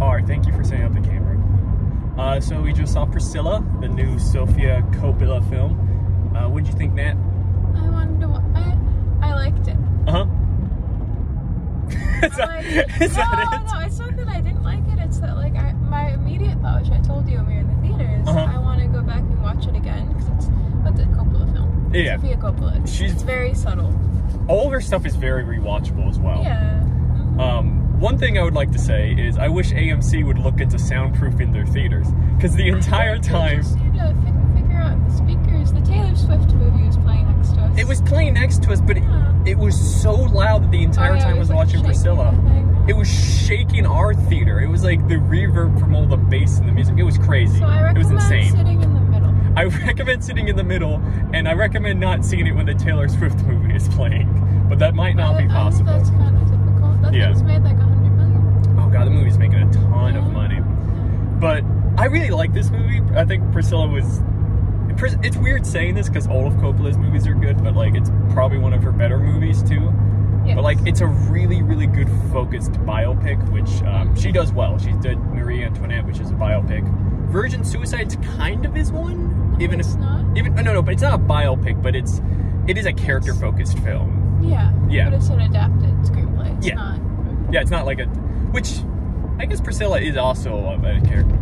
are. Thank you for setting up the camera. Uh, so we just saw Priscilla, the new Sofia Coppola film. Uh, what'd you think, Nat? I wanted to. I I liked it. Uh huh. is that, liked it. is no, that it? no, it's not that I didn't like it. It's that like I, my immediate thought, which I told you when we were in the theater, is Uh-huh. I want to go back and watch it again because it's what's it Coppola film. Yeah. Sofia Coppola. It's, She's- it's very subtle. All of her stuff is very rewatchable as well. Yeah. Mhm. Um, one thing I would like to say is I wish AMC would look into soundproofing their theaters because the entire time just need to fi- figure out the speakers. The Taylor Swift movie was playing next to us. it was playing next to us, but it, Yeah. it was so loud that the entire Oh, yeah, time I was like, watching Priscilla. It was shaking our theater. It was like the reverb from all the bass and the music. It was crazy. So I it was recommend insane. sitting in the middle. I recommend sitting in the middle, and I recommend not seeing it when the Taylor Swift movie is playing. But that might not I- be I think possible. that's kind of typical. That Yeah. made like a hundred million. Oh god, the movie's making a ton of money. But I really like this movie. I think Priscilla was. It's weird saying this because all of Coppola's movies are good, but like it's probably one of her better movies too. Yes. But like it's a really, really good focused biopic, which um, she does well. She did Marie Antoinette, which is a biopic. Virgin Suicides kind of is one, No, even if not. even no, no, but it's not a biopic, but it's it is a character focused film. Yeah. Yeah. But it's an adapted screenplay. It's Yeah. not. Yeah, it's not like a which I guess Priscilla is also a, character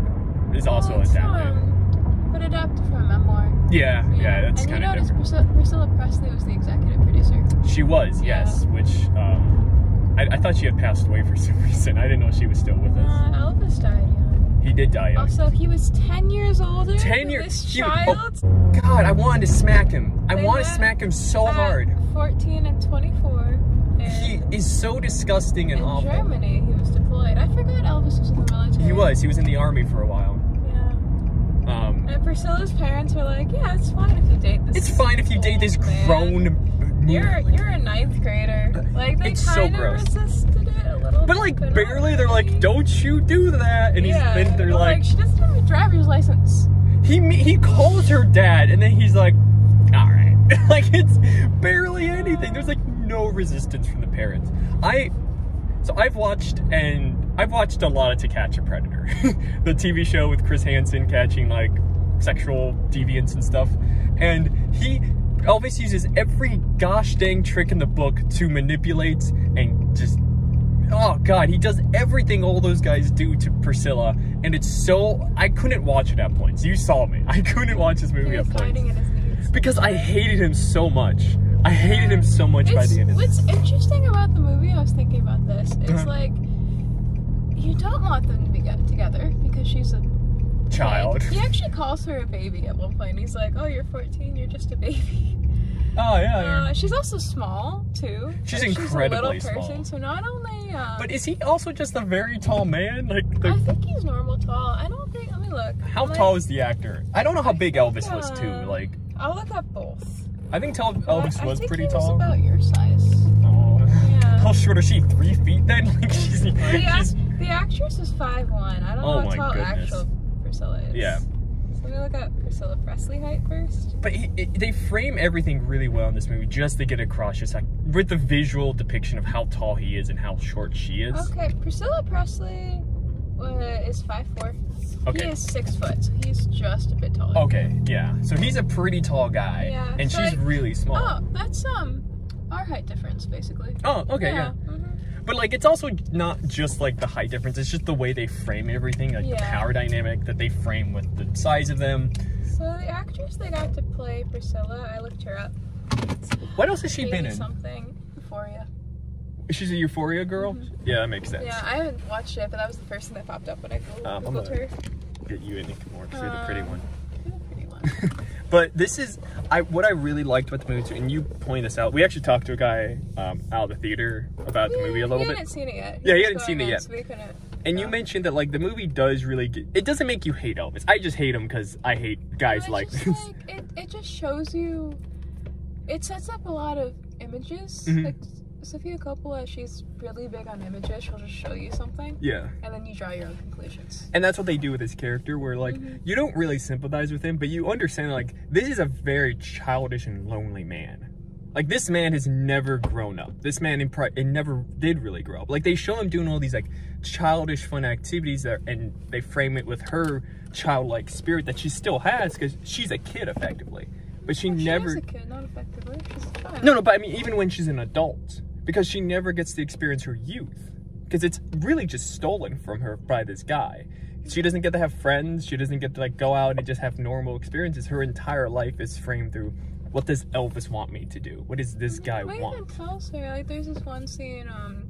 is also Well, adapted. Um, but adapted from a memoir. yeah, yeah, that's And you kind of notice different. Priscilla, Priscilla Presley was the executive producer. She was, Yeah. yes, which um, I, I thought she had passed away for some reason. I didn't know she was still with Uh, us. Elvis died young. He did die young. Also, he was 10 years older 10 years- this oh, child. God, I wanted to smack him. I They want to smack him so hard. 14 and 24. He is so disgusting and in awful. Germany, he was deployed. I forgot Elvis was in the military. He was. He was in the army for a while. Yeah. Um, And Priscilla's parents were like, "Yeah, it's fine if you date this." it's fine if you date this man. grown." You're you're a ninth grader. Like they It's so kind of gross. resisted it a little. But like barely, they're like, "Don't you do that!" And he's yeah, then they're but, like, she doesn't have a driver's license. he he calls her dad, and then he's like, "All right," like it's barely anything. There's like no resistance from the parents. I so I've watched and I've watched a lot of To Catch a Predator, the TV show with Chris Hansen catching like sexual deviants and stuff, and he. Elvis uses every gosh dang trick in the book to manipulate and just oh god he does everything all those guys do to priscilla and it's so i couldn't watch it at points you saw me i couldn't watch this movie at points in his knees. because i hated him so much i hated him so much by the end of what's it interesting about the movie, I was thinking about this, is Uh-huh. like you don't want them to be get together because she's a child kid. He actually calls her a baby at one point. He's like, "Oh, you're 14. You're just a baby." oh yeah, Uh, she's also small too. She's Like, incredibly she's a little small. person, so not only. Uh, but is he also just a very tall man like I think he's normal tall. I don't think. Let me look. how Like, tall is the actor i don't know how big elvis was too uh, like I'll look up both. I think tall elvis was pretty he was tall about your size. oh. Yeah. how short is she three feet then like she's, The, she's act- the actress is five one. I don't Oh know how tall actual Priscilla is. Yeah. So let me look up Priscilla Presley height first. But it, they frame everything really well in this movie just to get across just like with the visual depiction of how tall he is and how short she is. Okay, Priscilla Presley uh, is five four. Okay. He is six foot, so he's just a bit taller. Okay, yeah. So he's a pretty tall guy, Yeah, and so she's really small. Oh, that's um our height difference basically. Oh, okay, yeah. mhm. But like, it's also not just like the height difference; it's just the way they frame everything, like the power dynamic that they frame with the size of them. So the actress they got to play Priscilla, I looked her up. What else has she been in? Something Euphoria. She's a Euphoria girl. Yeah, that makes sense. Yeah, I haven't watched it, but that was the first thing that popped up when I Googled, Um, Googled her. Get you in more because you're the pretty one. She's a pretty one. But this is I what I really liked about the movie too, and you point this out. We actually talked to a guy um, out of the theater about the movie a little bit, hadn't seen it yet. Yeah, he hadn't seen it yet. So and you uh, mentioned that like the movie does really get, it doesn't make you hate Elvis. I just hate him because I hate guys like just this. Like, it, it just shows you. It sets up a lot of images. Mhm. Like Sofia Coppola, she's really big on images. She'll just show you something, yeah, and then you draw your own conclusions. and that's what they do with his character, where like Mhm. you don't really sympathize with him, but you understand like this is a very childish and lonely man. Like this man has never grown up. This man in pri- it never did really grow up. Like they show him doing all these like childish fun activities that, and they frame it with her childlike spirit that she still has because she's a kid effectively, but she Well, never. She is a kid, not effectively. She's a child. No, no, but I mean, even when she's an adult, because she never gets to experience her youth, because it's really just stolen from her by this guy. She doesn't get to have friends. She doesn't get to like go out and just have normal experiences. Her entire life is framed through what does Elvis want me to do? What does this guy even want? tells her like there's this one scene um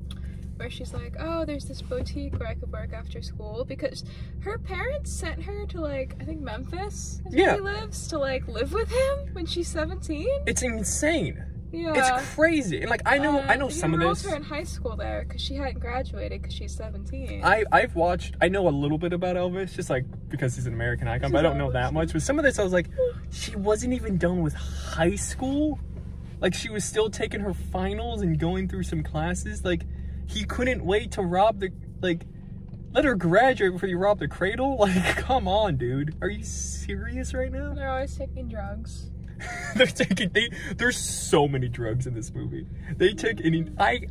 where she's like, oh, there's this boutique where I could work after school because her parents sent her to like I think Memphis is Yeah. where he lives to like live with him when she's 17. It's insane. Yeah. It's crazy. And like I know, I um, know some of this. her in high school there because she hadn't graduated because she's 17. I I've watched. I know a little bit about Elvis, just like because he's an American icon, but I don't know that much. But some of this, I was like, she wasn't even done with high school. Like she was still taking her finals and going through some classes. Like he couldn't wait to rob the like. Let her graduate before you rob the cradle. Like, come on, dude. Are you serious right now? They're always taking drugs. They're taking. They, there's so many drugs in this movie. They take any. I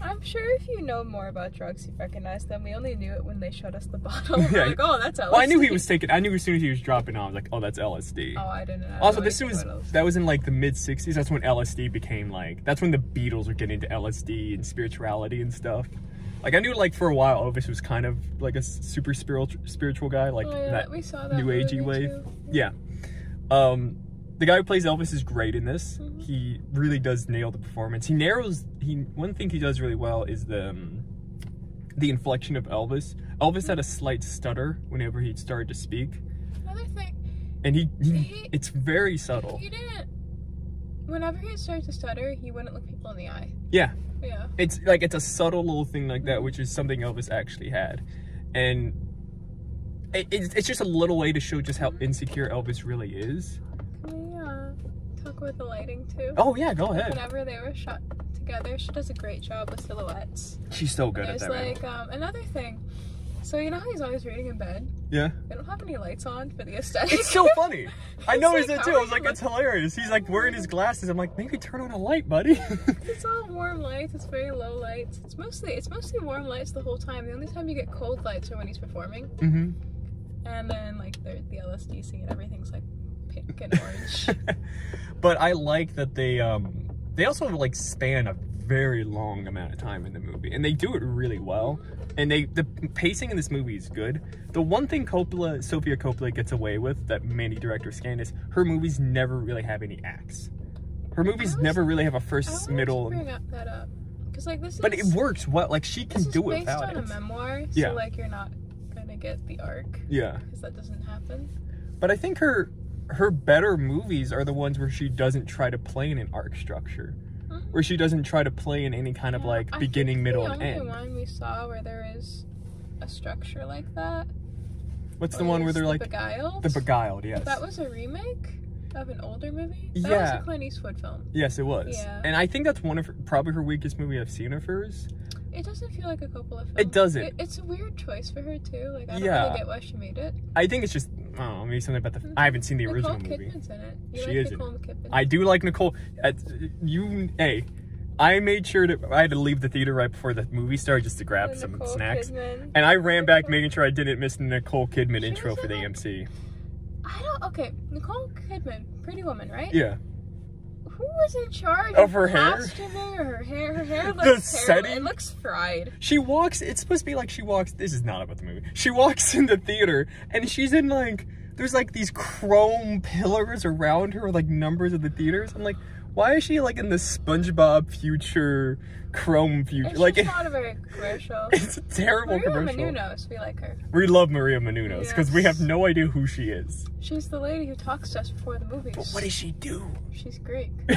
I'm sure if you know more about drugs, you recognize them. We only knew it when they showed us the bottle. Yeah. We're like, oh, that's LSD. well, I knew he was taking. I knew as soon as he was dropping on, I was like, oh, that's LSD. Oh, I didn't know. Also, this was know what else. that was in like the mid '60s. That's when LSD became like. That's when the Beatles were getting into LSD and spirituality and stuff. Like I knew like for a while Elvis was kind of like a super spiritual spiritual guy, like oh, yeah, that we saw that new agey wave. too. Yeah. Um, the guy who plays Elvis is great in this. Mhm. He really does nail the performance. He narrows. He one thing he does really well is the um, the inflection of Elvis. Elvis had a slight stutter whenever he started to speak, Another thing, and he, he He- it's very subtle. he didn't. Whenever he started to stutter, he wouldn't look people in the eye. Yeah, Yeah. it's like it's a subtle little thing like that, which is something Elvis actually had, and it, it's, it's just a little way to show just how insecure Elvis really is. Talk about the lighting too? Oh yeah, go ahead. Whenever they were shot together, she does a great job with silhouettes. She's so good at There's that. man. like um, another thing. So you know how he's always reading in bed? Yeah, They don't have any lights on for the aesthetic. it's so funny. I noticed like, that too. I was like, it's hilarious. He's like wearing his glasses. I'm like, maybe turn on a light, buddy. It's all warm lights. It's very low lights. It's mostly it's mostly warm lights the whole time. The only time you get cold lights are when he's performing, Mm-hmm. and then like the the LSD scene, everything's like pink and orange. but I like that they um they also like span a very long amount of time in the movie, and they do it really well. And they the pacing in this movie is good. The one thing Coppola, Sofia Coppola gets away with that many directors can is her movies never really have any acts. Her movies was- never really have a first, middle, bring up that up because like this is, but it works well. Like she can this is do it based without on it. a memoir, so Yeah. like you're not gonna get the arc Yeah. because that doesn't happen. But I think her her better movies are the ones where she doesn't try to play in an arc structure. Mhm. Where she doesn't try to play in any kind of Yeah, like I beginning, middle, the and only end. one we saw where there is a structure like that. What's the one where they're The like Beguiled. the Beguiled? Yes. That was a remake of an older movie. That was a Clint Eastwood film. Yes, it was. Yeah. And I think that's one of her, probably her weakest movie I've seen of hers. It doesn't feel like a Coppola film. It doesn't. It, it's a weird choice for her too. Like I don't Yeah. really get why she made it. I think it's just I don't know, maybe something about the. I haven't seen the original Nicole movie. Kidman's in it. You She like is Nicole Kidman? I do like Nicole. At, you, hey, I made sure to. I had to leave the theater right before the movie started just to grab And some Nicole snacks. Kidman. And I ran back making sure I didn't miss the Nicole Kidman She intro for the AMC. I don't. Okay, Nicole Kidman, Pretty Woman, right? Yeah. Who was in charge Of her hair? costuming or her hair? Her hair The looks terrible. setting? It looks fried. She walks, it's supposed to be like she walks, this is not about the movie. She walks in the theater and she's in like, there's like these chrome pillars around her with like numbers of the theaters. I'm like, why is she like in the SpongeBob future chrome future? It's like, not a very commercial. it's a terrible Maria commercial. Menounos, we like her. We love Maria Menounos because we have no idea who she is. She's the lady who talks to us before the movies. But what does she do? She's Greek.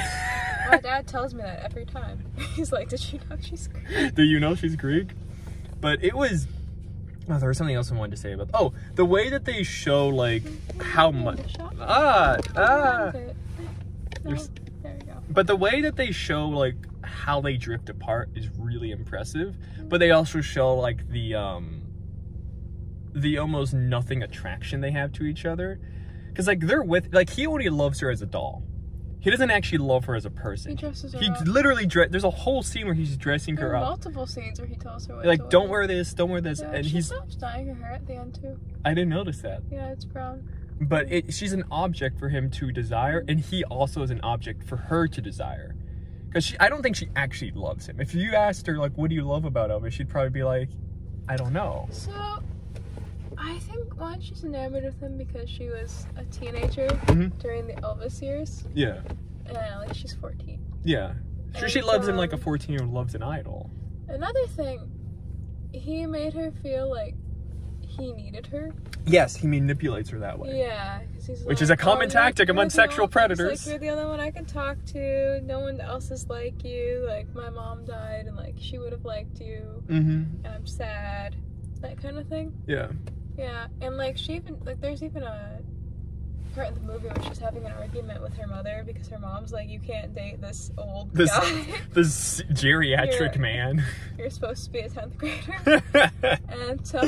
My dad tells me that every time. He's like, "Did you know she's Greek?" Do you know she's Greek? But it was. Oh, there was something else I wanted to say about. Oh, the way that they show like how much. Ah, ah. No, there you go. But the way that they show like how they drift apart is really impressive. But they also show like the um the almost nothing attraction they have to each other. Cause like they're with like he only loves her as a doll. He doesn't actually love her as a person. He dresses her He up. literally dre- there's a whole scene where he's dressing There her up. multiple scenes where he tells her what Like, don't wear this, don't wear this, Yeah, and he's. stops dyeing her hair at the end too. I didn't notice that, Yeah, it's brown. but it, she's an object for him to desire, and he also is an object for her to desire. Because I don't think she actually loves him. If you asked her like, "What do you love about Elvis?" she'd probably be like, "I don't know." So, I think one, she's enamored with him because she was a teenager Mhm. during the Elvis years, Yeah, and like she's 14. yeah. Sure, she And, loves him like a um, 14 year old loves an idol. Another thing, he made her feel like he needed her. Yes, he manipulates her that way. Yeah, he's Which like, is a common "Oh, tactic among sexual predators." Like, you're the only one I can talk to. No one else is like you. Like my mom died, and like she would have liked you, Mm-hmm. and I'm sad. That kind of thing. Yeah. Yeah, and like she even like there's even a part in the movie where she's having an argument with her mother because her mom's like, "You can't date this old This guy. this geriatric You're- man. You're supposed to be a tenth grader." and so,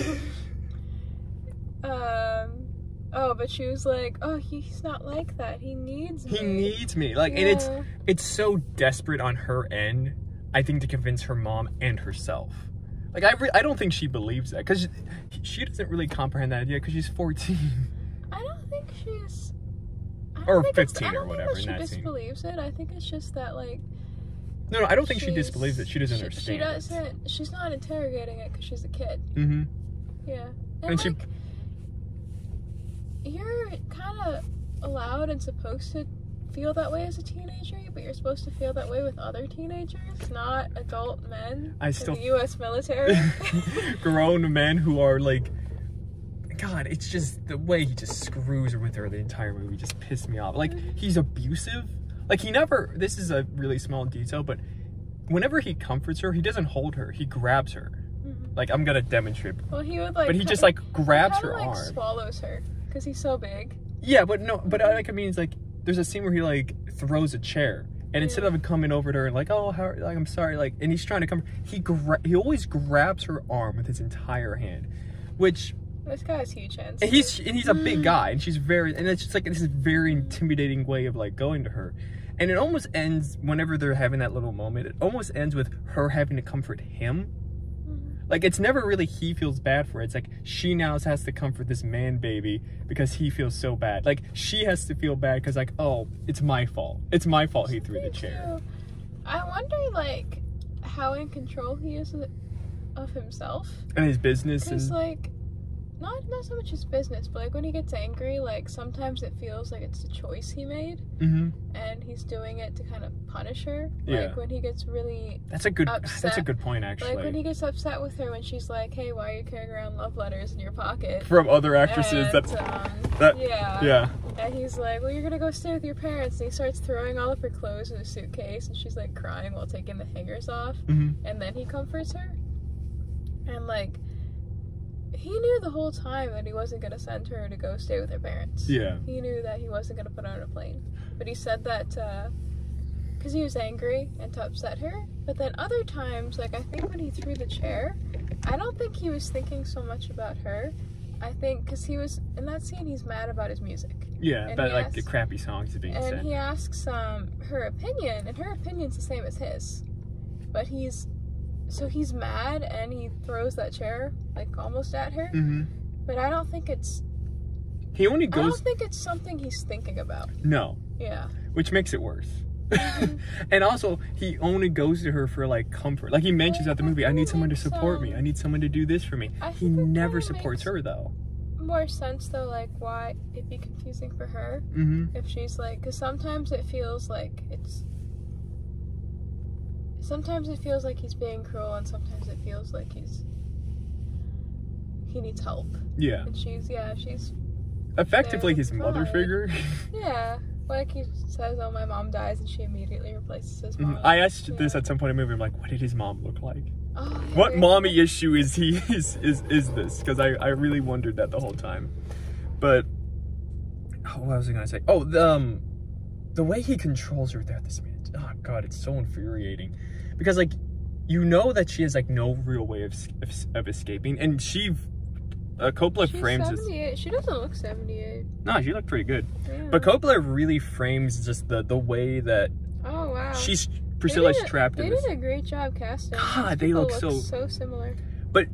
um, oh, but she was like, "Oh, he's not like that. He needs me." he needs me. Like, and it's it's so desperate on her end. I think to convince her mom and herself. Like, I re- I don't think she believes that because she doesn't really comprehend that idea because she's 14. I don't think she's. Don't Or think 15 or whatever Think in that that she scene. disbelieves it. I think it's just that like No, no, I don't think she disbelieves it. She doesn't she, understand. She doesn't. She's not interrogating it because she's a kid. Mm-hmm. Yeah. And And, she- like, you're kind of allowed and supposed to feel that way as a teenager, but you're supposed to feel that way with other teenagers, not adult men I still- in the U.S. military. Grown men who are like, God, it's just the way he just screws her with her the entire movie just pissed me off. Like he's abusive. Like he never. This is a really small detail, but whenever he comforts her, he doesn't hold her. He grabs her. Mhm. Like I'm gonna demonstrate. well, he would like. But he just like grabs her like, arm. swallows her because he's so big. Yeah, but no, but I like I mean, it's like there's a scene where he like throws a chair, and instead Yeah. of coming over to her and like, oh, how, like I'm sorry, like, and he's trying to come, he gra- he always grabs her arm with his entire hand, which This guy has huge hands. and he's and he's a big guy, and she's very, and it's just like this is very intimidating way of like going to her, and it almost ends whenever they're having that little moment. It almost ends with her having to comfort him. Like it's never really he feels bad for it. It's like she now has to comfort this man baby because he feels so bad. Like she has to feel bad because like oh it's my fault. It's my fault he threw the chair. I wonder, like, how in control he is of himself. And his business and like, not not so much his business, but like when he gets angry, like sometimes it feels like it's a choice he made, hmm and he's doing it to kind of punish her. Yeah. Like when he gets really, that's a good that's a good point actually. like when he gets upset with her when she's like, "Hey, why are you carrying around love letters in your pocket?" From other actresses and, that um, that yeah, yeah. And he's like, "Well, you're gonna go stay with your parents." And he starts throwing all of her clothes in a suitcase, and she's like crying while taking the hangers off. hmm and then he comforts her. And like he knew the whole time that he wasn't gonna send her to go stay with her parents. Yeah. He knew that he wasn't gonna put her on a plane. But he said that because he was angry and to upset her. But then other times, like I think when he threw the chair, I don't think he was thinking so much about her. I think because he was in that scene, he's mad about his music. Yeah, And but he like the crappy songs being And sent. he asks um, her opinion, and her opinion's the same as his. But he's so he's mad and he throws that chair like almost at her. hmm But I don't think it's He only goes. I don't think it's something he's thinking about. no, Yeah. which makes it worse. Mhm. and also, he only goes to her for like comfort. Like he mentions at the movie, I need someone to support me. I need someone to do this for me. He never supports her though. More sense though, like why it'd be confusing for her hmm if she's like, because sometimes it feels like it's. Sometimes it feels like he's being cruel, and sometimes it feels like he's. He needs help. Yeah. And she's, yeah, she's Effectively, There, his mother figure. Yeah, like he says, "Oh, my mom dies," and she immediately replaces his mom. Mhm. I asked this at some point in the movie. I'm like, what did his mom look like? Oh, yeah, What mommy issue is he is is is this? Because I I really wondered that the whole time. But oh, what was I gonna say? Oh, the um, the way he controls her throughout this minute. Oh god, it's so infuriating. Because like, you know that she has like no real way of of, of escaping, and she uh, Coppola She's frames this. 78. She doesn't look 78. No, she looked pretty good. Yeah. But Coppola really frames just the the way that oh wow. she's They Priscilla's did a- trapped They in this. did a great job casting. God, they people look so- so similar. But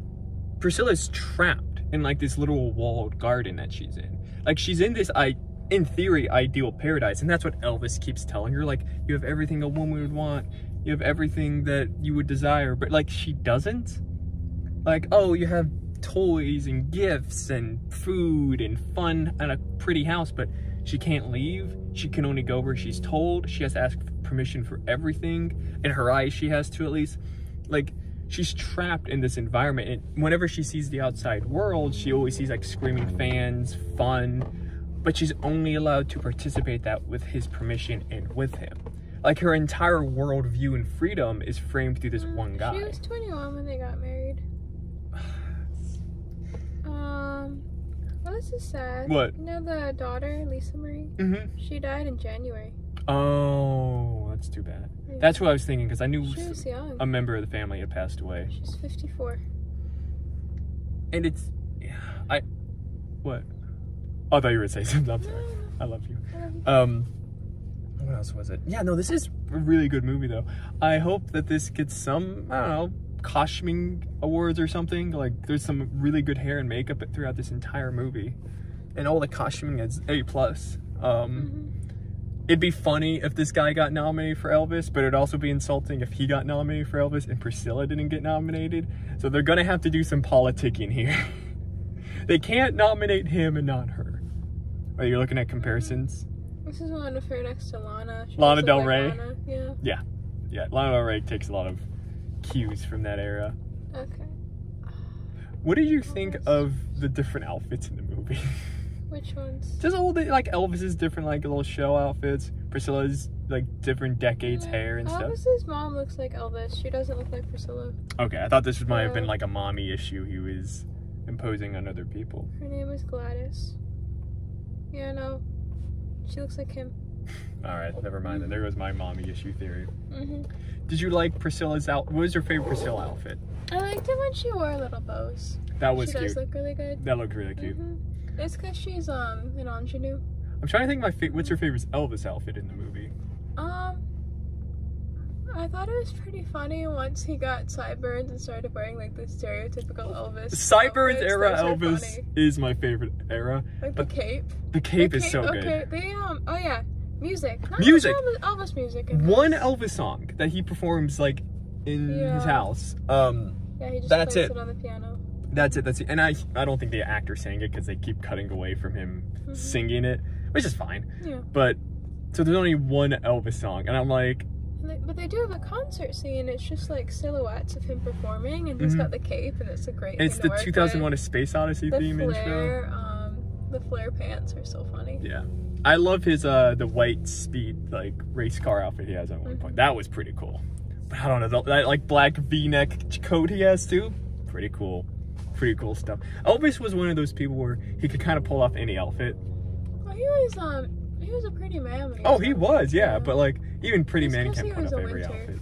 Priscilla's trapped in like this little walled garden that she's in. Like she's in this I in theory ideal paradise, and that's what Elvis keeps telling her. Like you have everything a woman would want. You have everything that you would desire, but like she doesn't. Like oh, you have toys and gifts and food and fun and a pretty house, but she can't leave. She can only go where she's told. She has to ask permission for everything. In her eyes, she has to at least. Like she's trapped in this environment and whenever she sees the outside world she always sees like screaming fans fun but she's only allowed to participate that with his permission and with him like her entire worldview and freedom is framed through this one guy She was 21 when they got married. Um, well, this is sad. What? You know the daughter, Lisa Marie? mm-hmm. She died in January. oh that's too bad Yeah. that's what i was thinking because i knew She was young. a member of the family had passed away She's 54. and it's yeah, i what oh, i thought you were gonna say something i'm sorry no, i love you no. Um, what else was it? Yeah, no, this is a really good movie though. I hope that this gets some, I don't know, costuming awards or something. Like, there's some really good hair and makeup throughout this entire movie, and all the costuming is A plus. Um, Mhm. it'd be funny if this guy got nominated for Elvis, but it'd also be insulting if he got nominated for Elvis and Priscilla didn't get nominated. So they're gonna have to do some politicking here. they can't nominate him and not her. Are you looking at comparisons? This is one of her next to Lana. She Lana Del Rey? Lana. Yeah. Yeah, Lana Del Rey takes a lot of cues from that era. Okay. What did you think of the different outfits in the movie? Which ones? Just all the like Elvis's different like little show outfits, Priscilla's like different decades Yeah. hair and stuff. Elvis's mom looks like Elvis. She doesn't look like Priscilla. Okay, I thought this might have been like a mommy issue he was imposing on other people. Her name is Gladys. Yeah, no. She looks like him. All right, never mind. Then there goes my mommy issue theory. hmm Did you like Priscilla's out? What was your favorite Priscilla outfit? I liked it when she wore little bows. That was she cute. does look really good. that looked really cute. hmm It's because she's um an ingenue. I'm trying to think my what's your favorite Elvis outfit in the movie? Um, I thought it was pretty funny once he got sideburns and started wearing like the stereotypical Elvis. Sideburns outfits. era Elvis funny. is my favorite era. Like but the cape. The cape The is so good. Okay, they um. Oh yeah, music. Not Music. Elvis, Elvis music. One. Elvis song that he performs like in his house. Um, Yeah, he just that's plays it. it. on the piano. that's it. That's it. And I, I don't think the actor sang it because they keep cutting away from him Mhm. singing it, which is fine. Yeah. But so there's only one Elvis song, and I'm like, but they do have a concert scene. It's just like silhouettes of him performing, and he's Mhm. got the cape, and it's a great. it's the 2001. A Space Odyssey The theme intro. flare, um, the flare pants are so funny. Yeah. I love his uh the white speed like race car outfit he has at one point. That was pretty cool. But I don't know that like black V-neck coat he has too. Pretty cool. Pretty cool stuff. Elvis was one of those people where he could kind of pull off any outfit. Well, he was um, he was a pretty man. He Oh, he was, yeah, but like even Pretty man Man 'cause can't put up a every winter. outfit.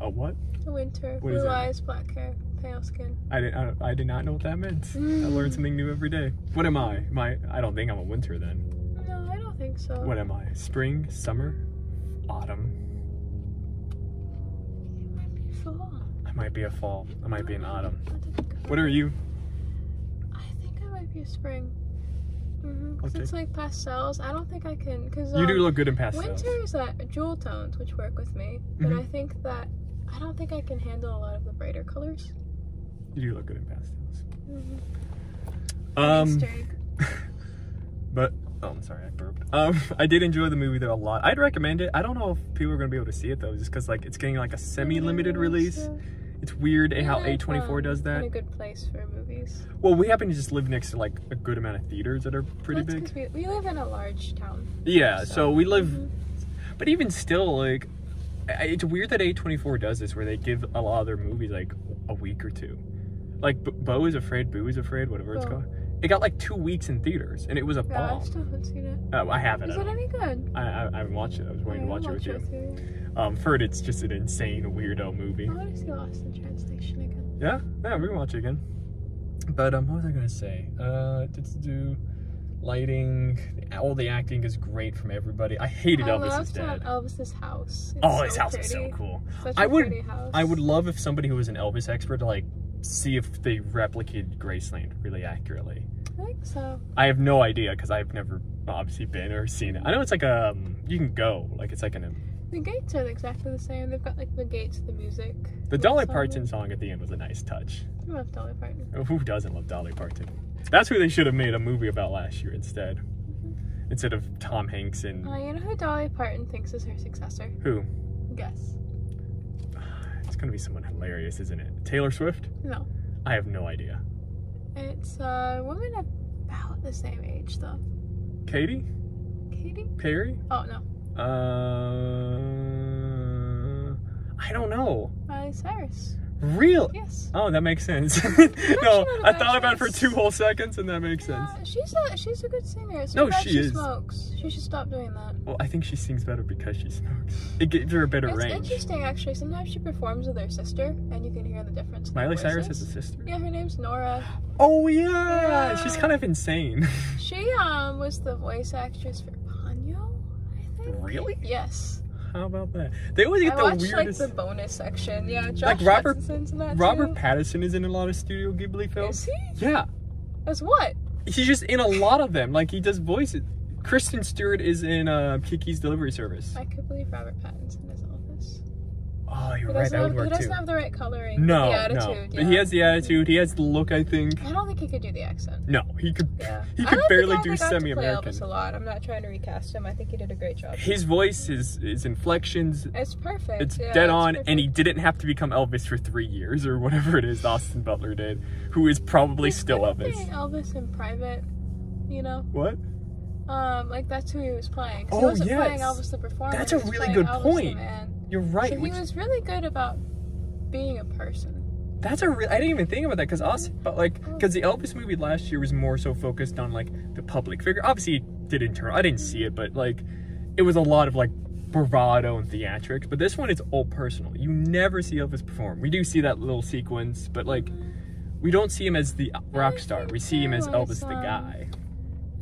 A what? A winter, What is blue eyes, black hair, pale skin. I didn't. I, I did not know what that meant. I learned Mm. something new every day. What am I? Am I? I don't think I'm a winter then. No, I don't think so. What am I? Spring, summer, autumn. It might be fall. I might be a fall. I might be an autumn. That didn't go. What are you? I think I might be a spring. Mm-hmm. It's like pastels. I don't think I can because You do look good in pastels. Winter is at jewel tones, which work with me, but Mhm. I think that I don't think I can handle a lot of the brighter colors. You do look good in pastels. Mm-hmm. Um, but oh, I'm sorry, I burped. Um, I did enjoy the movie though a lot. I'd recommend it. I don't know if people are gonna be able to see it though, just because like it's getting like a semi-limited release. It's weird how A24 does that. In a good place for movies. Well, we happen to just live next to like a good amount of theaters that are pretty Well, big. We, we live in a large town. Yeah, so we live, Mhm. but even still, like, it's weird that A24 does this, where they give a lot of their movies like a week or two. Like, Beau is Afraid, Boo is Afraid, whatever it's called. It got like two weeks in theaters, and it was a Yeah, I still haven't seen it. Oh, I haven't. Is it any good? I, I, I haven't watched it. I was waiting to I watch it with you. it with you. Um, heard it's just an insane weirdo movie. I want to see Lost in Translation again. Yeah, yeah, we can watch it again. But um, what was I gonna say? Uh, to do lighting, all the acting is great from everybody. I hated I Elvis's loved dad. Elvis's house. It's Oh, his so house is so cool. Such I a would- pretty house. I would love if somebody who was an Elvis expert to like see if they replicated Graceland really accurately. I think so. I have no idea because I've never obviously been or seen it. I know it's like um you can go like it's like an The gates are exactly the same. They've got like the gates, the music. the Dolly. Parton song at the end was a nice touch. I love Dolly Parton. Oh, Who doesn't love Dolly Parton? That's who they should have made a movie about last year instead. Instead of Tom Hanks and Uh, you know who Dolly Parton thinks is her successor? who? Guess. It's gonna be someone hilarious, isn't it? Taylor Swift? No. I have no idea. It's a woman about the same age though. Katy Katie? Perry? Oh no. Uh, I don't know. Miley Cyrus. Real? Yes. Oh, that makes sense. no, I thought about it for two whole seconds, and that makes sense. She's a she's a good singer. It's No, she she is. smokes. She should stop doing that. Well, I think she sings better because she smokes. It gives her a better It's range. interesting actually. Sometimes she performs with her sister, and you can hear the difference. Miley Cyrus has a sister. Yeah, her name's Noah. Oh yeah, Yeah. she's kind of insane. She um was the voice actress for Ponyo, I think. Really? Yes. How about that? They always I get the watched weirdest. like the bonus section. Yeah, Josh Like, Robert- Hutcherson's in that Robert. Pattinson is in a lot of Studio Ghibli films. Is he? Yeah, As what? he's just in a lot of them. Like he does voices. Kristen Stewart is in uh, Kiki's Delivery Service. I could believe Robert Pattinson. Oh, you're He right. doesn't, That would have, he work doesn't too. have the right coloring. No, the no. attitude. But yeah. he has the attitude. He has the look. I think. I don't think he could do the accent. No, he could. Yeah. He I could like the barely guy do that got to play semi-American. Elvis a lot. I'm not trying to recast him. I think he did a great job. His voice, his his inflections, It's perfect. it's yeah, dead it's on, perfect. and he didn't have to become Elvis for three years or whatever it is Austin Butler did, who is probably He's still good at Elvis. Elvis in private. You know, What? um, like that's who he was playing. 'Cause Oh, he wasn't playing. Elvis the performer. That's a really good Elvis the point. You're right. So he was really good about being a person. That's a real. I didn't even think about that because us, but like, because the Elvis movie last year was more so focused on like the public figure. Obviously, it did internal. I didn't see it, but like, it was a lot of like bravado and theatrics. But this one is all personal. You never see Elvis perform. We do see that little sequence, but like, mm-hmm. we don't see him as the rock star. We see him as Elvis the guy.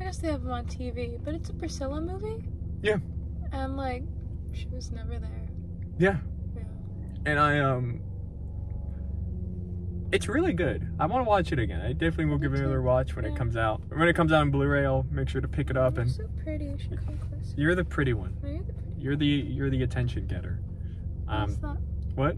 I guess they have him on TV, but it's a Priscilla movie. Yeah. And like, she was never there. Yeah, Yeah. and I um. It's really good. I want to watch it again. I definitely will give it another watch when it comes out. When it comes out on Blu-ray, I'll make sure to pick it up. You're And so pretty. You should come closer. you're the pretty one. You're the pretty. You're the you're the attention getter. Um, what?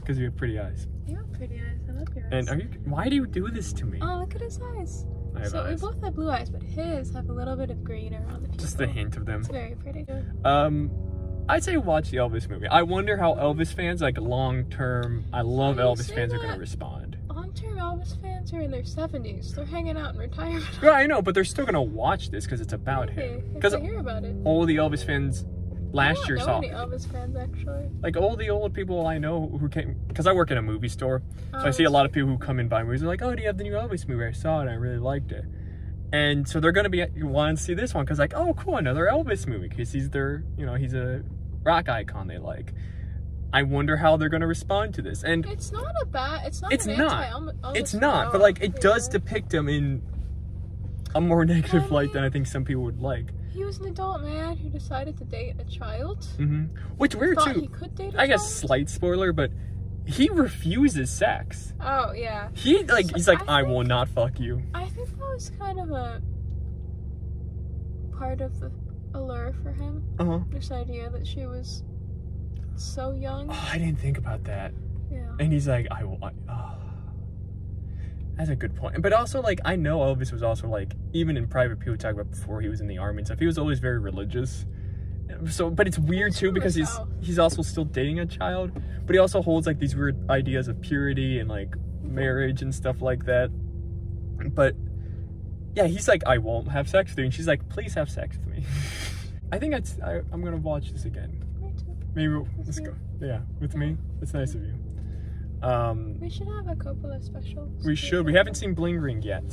Because you have pretty eyes. You have pretty eyes. I love your eyes. And are you? Why do you do this to me? Oh, look at his eyes. I have so eyes. we both have blue eyes, but his have a little bit of green around the pupil. Just the hint of them. It's very pretty. Um, I'd say watch the Elvis movie. I wonder how Elvis fans, like long term, I love Elvis fans, are gonna respond. Long-term Elvis fans are in their 70s. They're hanging out in retirement. Yeah, I know, but they're still gonna watch this because it's about him. Because hear about it. all the Elvis fans last year saw any. Elvis fans actually. Like all the old people I know who came, because I work in a movie store, So I see a oh. lot of people who come in buy movies. They're like, "Oh, do you have the new Elvis movie? I saw it. I really liked it." And so they're gonna be wanting to see this one because, like, oh, cool, another Elvis movie because he's their, you know, he's a rock icon they like. I wonder how they're gonna respond to this, and It's not a bad. It's not. It's an not. it's not, but like it does depict him in a more negative I light than I think some people would like. He was an adult man who decided to date a child. Mm -hmm. Which weird too. he could date I guess child. slight spoiler, but he refuses sex. Oh yeah. He like So he's like, I I will not fuck you. I think that was kind of a part of the allure for him. Uh huh. This idea that she was so young. Oh, I didn't think about that. Yeah. And he's like, I want. Oh. That's a good point. But also, like, I know Elvis was also like, even in private, people talk about before he was in the army and stuff. He was always very religious. So, but it's weird too because he's hell. he's also still dating a child, but he also holds like these weird ideas of purity and like marriage and stuff like that. But yeah, he's like, I won't have sex with you, and she's like, please have sex with me. I think that's. I, I'm gonna watch this again. Me too. Maybe we'll, With let's go. Yeah, with Yeah. me. That's nice of you. Um, We should have a Coppola special. we should. We haven't seen Bling Ring yet.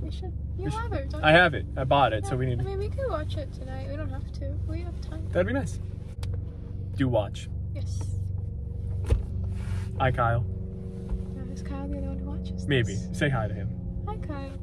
We should. You we have it. Don't I you? have it. I bought it, so we need. I mean, we could watch it tonight. We don't have to. We have time. That'd be nice. Do watch. Yes. Hi, Kyle. Now, is Kyle the only one who watches? Maybe this? say hi to him. Hi, Kyle.